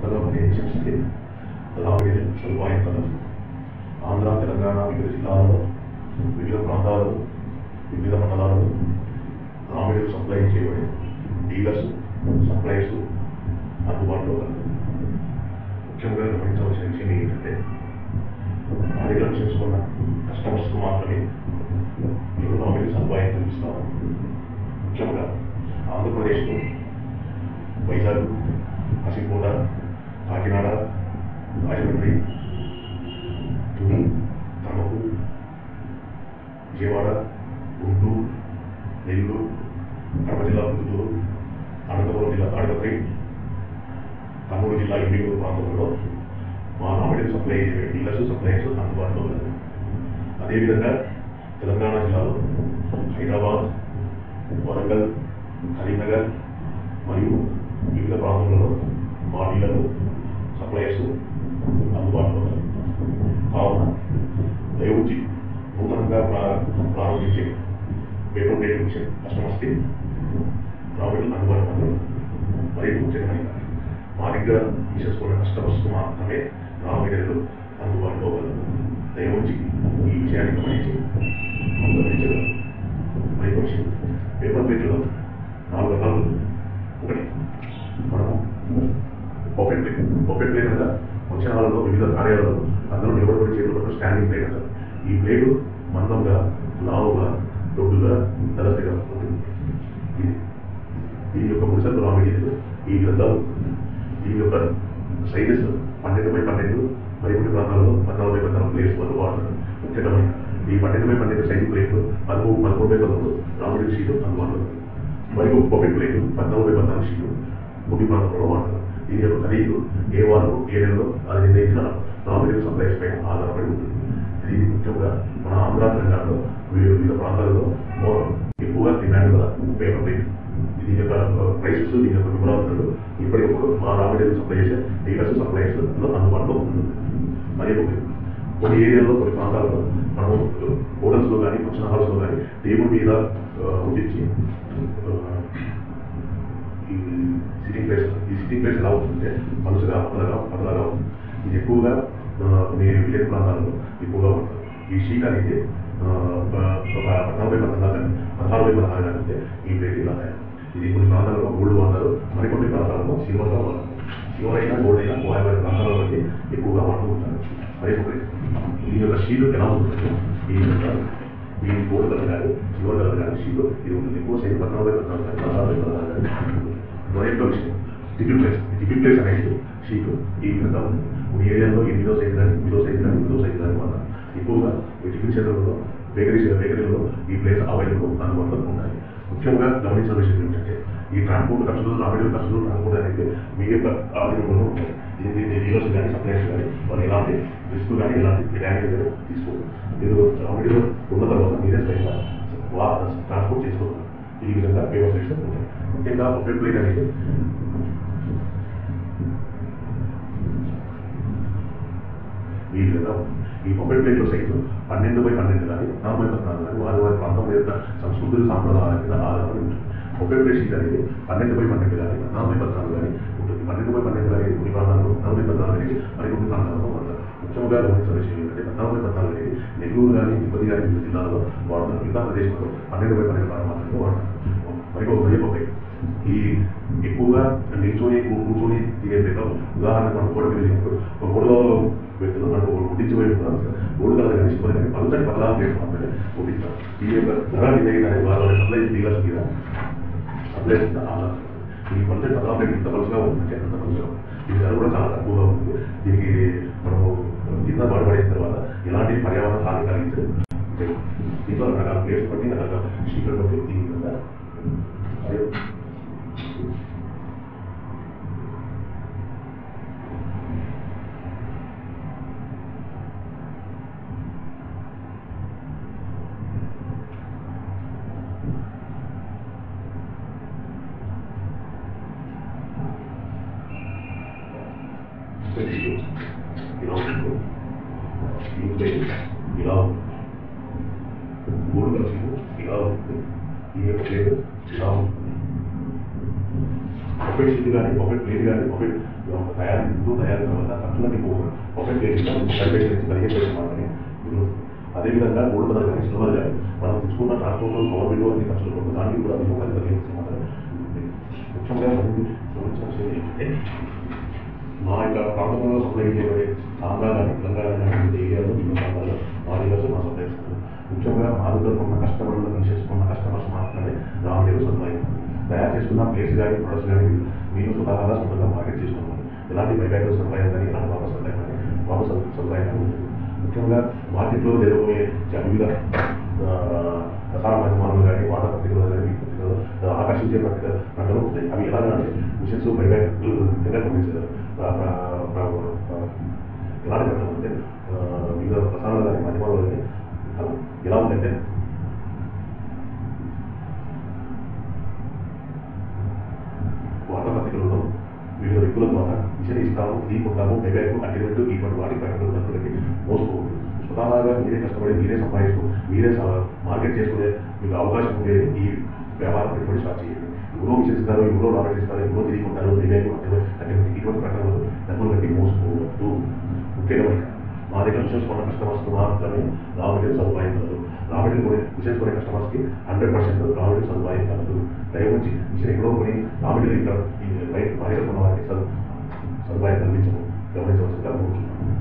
కొత్తగా పనిచేస్తే అలాగే సదుపాయం కలదు ఆంధ్ర తెలంగాణ వివిధ జిల్లాలలో వివిధ ప్రాంతాలలో వివిధ మండలాలలో రాబడి సప్లై చేయబడే డీలర్స్ సప్లైర్స్ అందుబాటులో కలదు ముఖ్యంగా గమనించవలసిన విషయం ఏంటంటే కార్యక్రమం చేసుకున్న కస్టమర్స్కు మాత్రమే మీరు రాబడి సదుపాయం కల్పిస్తాము ముఖ్యంగా ఆంధ్రప్రదేశ్లో వైజాగ్ కాశీకోట కాకినాడ రాజమండ్రి తుని తణుకు విజయవాడ గుంటూరు నెల్లూరు కడప జిల్లా పుత్తూరు అనంతపురం జిల్లా తాడపత్రి కర్నూలు జిల్లా ఇండిగూరు ప్రాంతంలో మా నామినల్ సప్లై డీలర్స్ సప్లైర్స్ అందుబాటులో ఉన్నది. అదేవిధంగా తెలంగాణ జిల్లాలో హైదరాబాద్ వరంగల్ కరీంనగర్ మరియు వివిధ ప్రాంతాలలో మా డీలర్లు సప్లయర్స్ అందుబాటులో కావున దయవుచి నూతనంగా ప్రారంభించే పేపర్ ప్లేట్ మిషన్ కస్టమర్స్కి రాబడి అందుబాటులో కలదు మరియు ముఖ్యమైన మా దగ్గర తీసేసుకున్న కస్టమర్స్కు మాత్రమే రా అందుబాటులో కలదు దయవుంచి ఈ విషయాన్ని గమనించి గమనించగలరు మరి ఒక విషయం పేపర్ ప్లేట్లో నాలుగు రకాలు ఒకటి మనము పర్ఫెక్ట్ ప్లేట్ పర్ఫెక్ట్ ప్లేట్ అనగా వచ్చిన వాళ్ళలో వివిధ కార్యాలలో అందరూ నిలబడి చేతులు పట్టు స్టాండింగ్ ప్లేట్ అంటారు. ఈ ప్లేటు మందంగా లావుగా దొడ్డుగా తలసిగా ఉంటుంది. ఇది. దీని యొక్క ముడిసలు రా మెటీరియల్ ఈ గ్రంథాలు ఉంటుంది దీని యొక్క సైజెస్ పన్నెండు బై పన్నెండు మరికొన్ని ప్రాంతాల్లో పద్నాలుగు బై పద్నాలుగు ప్లేట్స్ వరకు వాడతారు. ముఖ్యమైన ఈ పన్నెండు బై పన్నెండు సైజు ప్లేట్ పదమూడు పదమూడు బై పదమూడు రాముడి షీట్ అందుబాటులో మరియు పర్ఫెక్ట్ ప్లేట్ పద్నాలుగు బై పద్నాలుగు షీట్ ముడి ప్రాంతంలో వాడతారు. దీని యొక్క ఖరీదు ఏ వారు ఏ నెలలో అది నిర్ణయించిన రాముడి సప్లైస్ పైన ఆధారపడి ఉంటుంది. ఇది ముఖ్యంగా మన ఆంధ్ర తెలంగాణలో వివిధ వివిధ ప్రాంతాలలో ఎక్కువగా డిమాండ్ గల పేపర్ ఇది దీని యొక్క ప్రైసెస్ దీని యొక్క వివరాలు ఇప్పటికప్పుడు మా రా మెటీరియల్ సప్లై చేసే డీలర్స్ సప్లైస్ అందుబాటులో ఉంటుంది. మరియు కొన్ని ఏరియాల్లో కొన్ని ప్రాంతాల్లో మనం హోటల్స్లో కానీ ఫంక్షన్ హాల్స్లో కానీ టేబుల్ మీద ఉండించి ప్లేస్ ప్లేస్ ఎలా అవుతుందంటే పలుసుగా పదగా పదలాగా ఉంటుంది ఇది ఎక్కువగా మీ కొన్ని విలేజ్ ప్రాంతాల్లో ఎక్కువగా ఉంటుంది. ఈ షీట్ అనేది ఒక పద్నాలుగు బై పద్నాలుగు కానీ పదహారు బై పదహారు కానీ ఈ ప్లేట్ ఇలా తయారు ఇది కొన్ని ప్రాంతాల్లో గోల్డ్ వాడతారు మరికొన్ని ప్రాంతాలలో సిల్వర్గా వాడతారు సిల్వర్ అయినా గోల్డ్ అయినా వారి వారి ప్రాంతాల బట్టి ఎక్కువగా వాడుతూ ఉంటారు. మరి దీని యొక్క షీట్ ఎలా ఉంటుంది ఈ యొక్క ఈ గోల్డ్ కలర్ కానీ సిల్వర్ కలర్ కానీ షీట్ ఇది ఉంటుంది. ఎక్కువ సైడ్ పద్నాలుగు బై పద్నాలుగు కానీ పదహారు బై పదహారు కానీ మరి విషయం టికెట్ ప్లేస్ టికెట్ ప్లేస్ అనేది షీట్ ఈ విధంగా ఉంది. మీ ఏరియాలో ఎనిమిదో సైజు కానీ ఎనిమిదో సైజు కానీ ఎనిమిదో సైజు కానీ వాడతారు ఎక్కువగా ఈ టిఫిన్ సెంటర్లలో బేకరీ బేకరీలలో ఈ ప్లేస్ అవైలబుల్ అందుబాటులో ఉన్నాయి ముఖ్యంగా గమనించిన విషయం ఏంటంటే ఈ ట్రాన్స్పోర్ట్ ఖర్చులు రాబడి ఖర్చులు ట్రాన్స్పోర్ట్ అనేది మీ యొక్క ఆధీనంలో ఉంటాయి దీనికి డీలర్స్ కానీ సప్లైర్స్ కానీ వాళ్ళు ఎలాంటి రిస్క్ కానీ ఎలాంటి డ్యామేజ్ కానీ తీసుకోరు. మీరు రాబడిలో ఉన్న తర్వాత మీరే స్వయంగా ట్రాన్స్పోర్ట్ చేసుకోవాలి. ఈ విధంగా పేమెంట్ ప్లేట్స్ ఉంటాయి ముఖ్యంగా ఒకే ప్లేట్ అనేది ఈ విధంగా ఉంది. ఈ మొబైల్ ప్లేట్ల సైజు పన్నెండు బై పన్నెండు కానీ పద్నాలుగు బై పద్నాలుగు కానీ వారి వారి ప్రాంతం యొక్క సంస్కృతులు సాంప్రదాయాల మీద ఆధారపడి ఉంటుంది. మొబైల్ ప్లేట్ షీట్ అనేది పన్నెండు బై పన్నెండు కానీ పద్నాలుగు బై పద్నాలుగు కానీ ఉంటుంది. పన్నెండు బై పన్నెండు అనేది కొన్ని ప్రాంతాల్లో పద్నాలుగు బై పద్నాలుగు అనేది మరి కొన్ని ప్రాంతాల్లో వాడతారు ముఖ్యంగా గమనించిన విషయం ఏంటంటే పద్నాలుగు బై పద్నాలుగు అనేది నెల్లూరు కానీ తిరుపతి కానీ వివిధ జిల్లాలలో వాడతారు మిగతా ప్రదేశంలో పన్నెండు బై పన్నెండు కానీ మాత్రమే వాడతారు మరి ఒక వెయ్యి ఒక ఈ ఎక్కువగా నిల్చొని కూర్చొని తినే ప్లేట్లో ఉదాహరణకు మనం గోడకి వెళ్ళినప్పుడు ఒక గోడలో వ్యక్తులు మనకు ఉడించిపోయి ఉంటారు గోడు కలర్ కానీ సిబ్బలు కానీ పలుచని పదలా ప్లేట్ మాత్రమే ఉడిస్తారు ఈ యొక్క ధర నిర్ణయించిన వాళ్ళ సప్లై డీలర్స్ మీద సప్లై మీద ఆధారం ఈ పలుచని పదలా ప్లేట్ ఇంత పలుచగా ఉంటుంది అంత పలుచగా ఉంటుంది ఇది ధర కూడా చాలా తక్కువగా ఉంటుంది దీనికి మనము కింద బాడపడిన తర్వాత ఎలాంటి పర్యావరణ హాని కలిగించదు దీంట్లో రకరకాల ప్లేట్స్ బట్టి రకరకాల షీట్లు బట్టి ఈ విధంగా మరియు పెట్టి ఇలా ఉంటుంది ఈ ప్లేట్ ఇలా ఉంటుంది మూడు కలిసి ఇలా ఉంటుంది ఈ యొక్క ప్లేట్ ఇలా ఉంటుంది బఫెట్ షీట్ కానీ బఫెట్ ప్లేట్ కానీ బఫెట్ తయారు ముందు తయారు తర్వాత ఖర్చులకి పోకూడదు బఫెట్ ప్లేట్ కానీ పది పైసలు నుంచి పదిహేను పైసలు మాత్రమే మిగులుతుంది అదేవిధంగా మూడు వందలు కానీ సిల్వర్ కానీ మనం తెచ్చుకున్న ట్రాన్స్పోర్ట్ పవర్ బిల్లు అన్ని ఖర్చులు ఉంటుంది దానికి కూడా మీకు పది పదిహేను పైసలు మాత్రమే ఉంటుంది. ముఖ్యంగా మనకి గమనించాల్సిన విషయం ఏంటంటే మా యొక్క ప్రాంతంలో సప్లై చేయబడే ఆంధ్ర కానీ తెలంగాణ కానీ వివిధ ఏరియాలో వివిధ ప్రాంతాల్లో మా డీలర్స్ మా సప్లై చేస్తారు ముఖ్యంగా మా దగ్గర ఉన్న కస్టమర్లు పనిచేసుకున్న కస్టమర్స్ మాత్రమే రా సదుపాయం తయారు చేసుకున్న ప్లేస్ కానీ ప్రొడక్ట్స్ కానీ మీరు స్వతహాగా సొంతంగా మార్కెట్ చేసుకున్నాము ఎలాంటి బైబ్యాక్ సప్లై కానీ ఎలాంటి వాపస్ సప్లై కానీ వాపస్ సప్లై కానీ ఉంటుంది ముఖ్యంగా మార్కెట్లో జరగబోయే వివిధ ప్రసార మాధ్యమాలు కానీ వార్తా పత్రికలు కానీ పత్రికలు ఆకర్షించే పత్రిక ప్రకటనలు ఉంటాయి. అవి ఎలాగంటే మిషన్స్ బైబ్యాక్ కింద పంపించారు ఎలాంటి ప్రకటనలు అంటే ఆ, వివిధ ప్రసారాలు కానీ మాధ్యమాలు కానీ ఎలా ఉందంటే వార్తాపత్రికలలో వివిధ వ్యక్తుల ద్వారా విషయం ఇస్తాము ఇది కొంటాము బైబ్యాక్ అగ్రిమెంట్ ఇటువంటి వాటి ప్రకటనలు డబ్బులకి మోసపోవద్దు స్వతహాగా మీరే కష్టపడి మీరే సంపాదిస్తూ మీరే మార్కెట్ చేసుకునే మీకు అవకాశం ఉండేది ఈ వ్యాపారం పెట్టుబడి స్టార్ట్ చేయండి. ఎవరో మిషన్ ఇస్తారు ఎవరో రాకెట్ ఇస్తారు ఎవరో తిరిగి కొంటారు బైబ్యాక్ అగ్రిమెంట్ ఇటువంటి ప్రకటనలు డబ్బులు కట్టి మోసపోవద్దు ముఖ్యంగా మా దగ్గర మిషన్స్ కొన్న కస్టమర్స్ మాత్రమే రా మెటీరియల్ సదుపాయం కలదు రా మెటీరియల్ కొనే మిషన్స్ కస్టమర్స్కి హండ్రెడ్ పర్సెంట్ రా మెటీరియల్ సదుపాయం కలదు దయవుంచి మిషన్ ఎక్కడో కొని రా మెటీరియల్ ఇక్కడ బయట బయట ఉన్న వారికి సదుపాయం కల్పించము గమనించవలసిందిగా కోరుతున్నాను